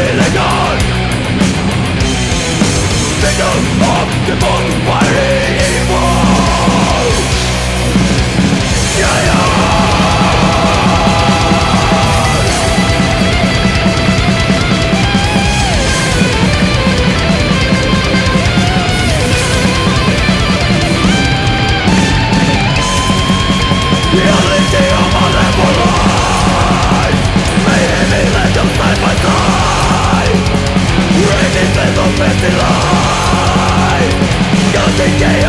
feeling Think of the with the life. Nothing